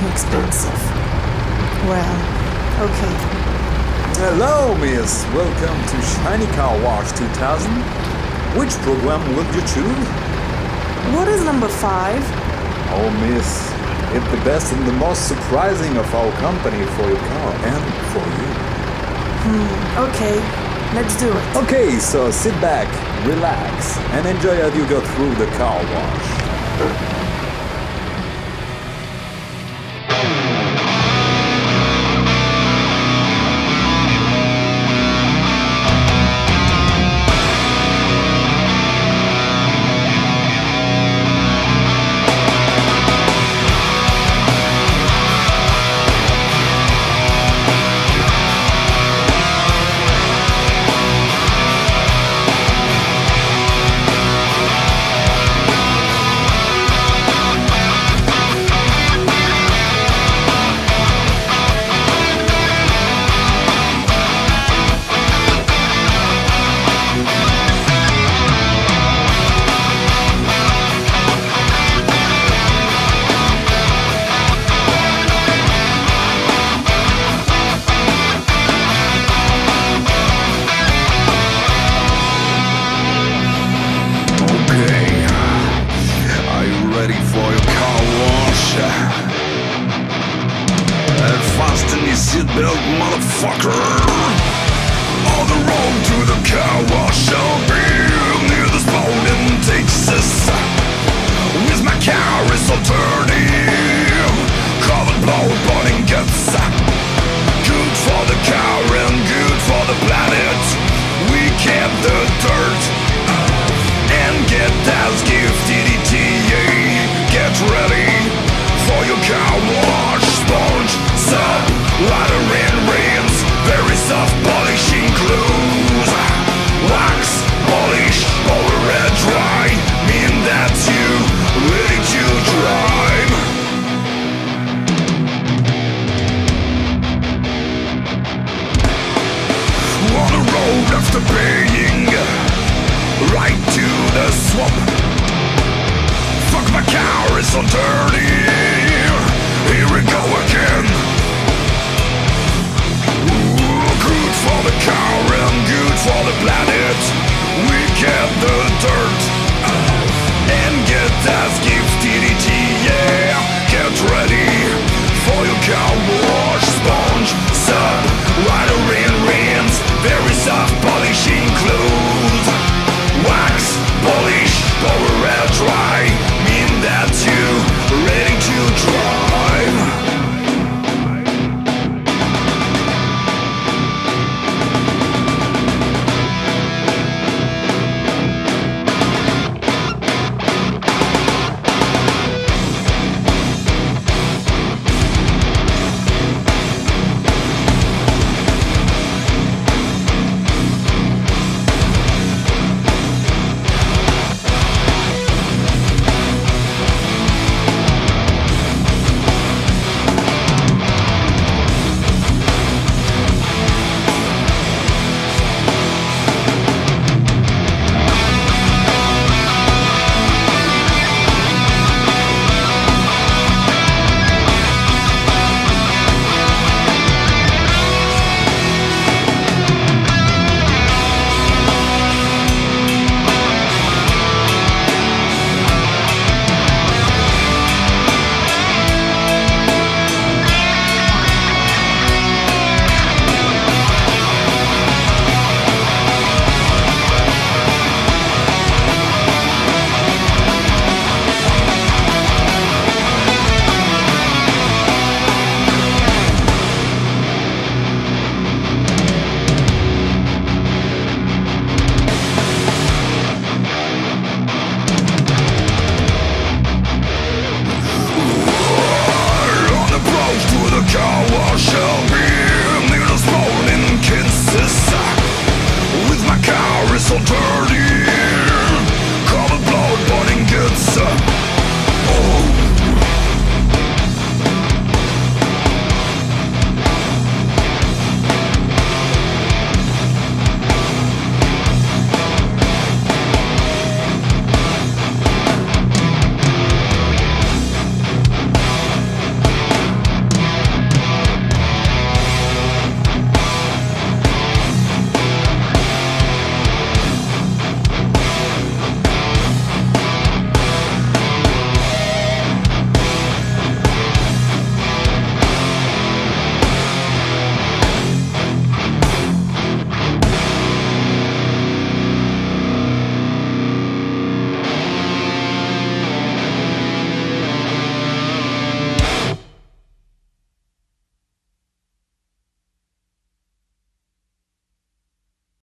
fucking expensive. Well, okay. Hello, miss. Welcome to Shiny Car Wash 2000. Which program will you choose? What is number five? Oh, miss. It's the best and the most surprising of our company for your car and for you. Hmm, Okay, let's do it. Okay, so sit back, relax, and enjoy as you go through the car wash. Seatbelt, motherfucker. On the road to the car wash, I'll be near the spot in Texas. With my car is so dirty, covered blood, burning guts. Good for the car and good for the planet. We kept the right